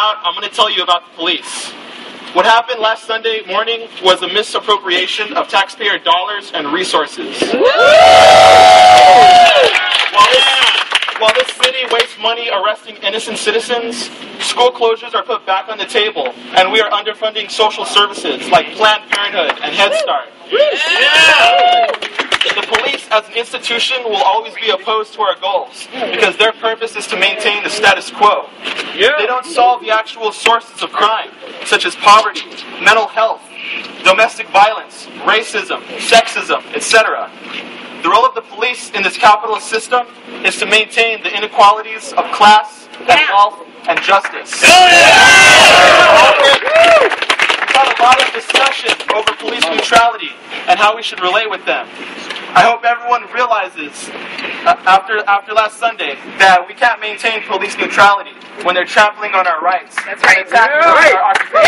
out, I'm going to tell you about the police. What happened last Sunday morning was a misappropriation of taxpayer dollars and resources. While this, while this city wastes money arresting innocent citizens, school closures are put back on the table, and we are underfunding social services like Planned Parenthood and Head Start. The police as an institution will always be opposed to our goals because their purpose is to maintain the status quo. They don't solve the actual sources of crime, such as poverty, mental health, domestic violence, racism, sexism, etc. The role of the police in this capitalist system is to maintain the inequalities of class and wealth and justice. Yeah. We've had a lot of discussion over police neutrality and how we should relate with them. I hope everyone realizes uh, after after last Sunday that we can't maintain police neutrality when they're trampling on our rights. That's right. Attacking our occupation.